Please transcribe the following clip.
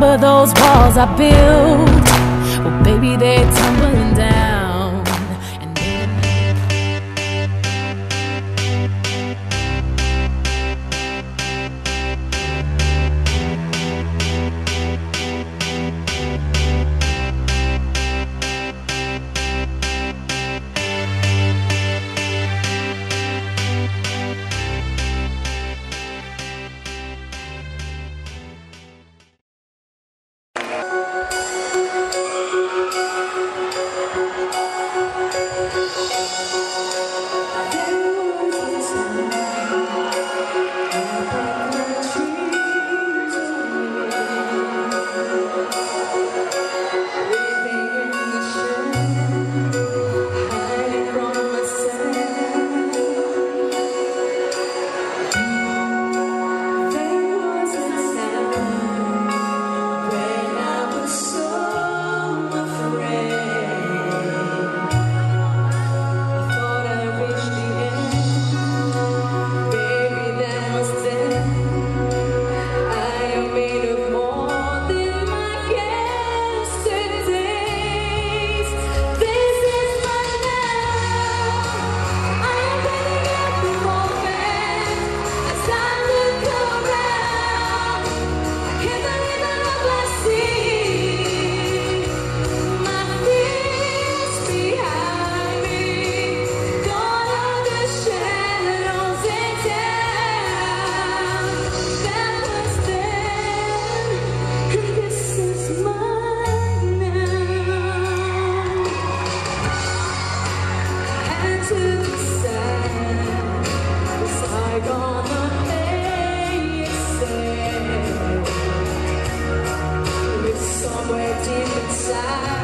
remember those walls I built? Well, baby, they tumble somewhere deep inside.